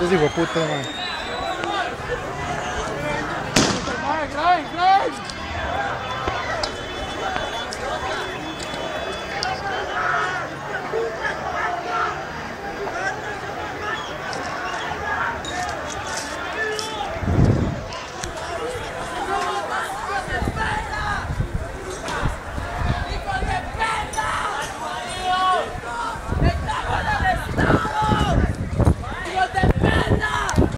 Così può puttana. Vai, vai!